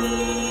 mim.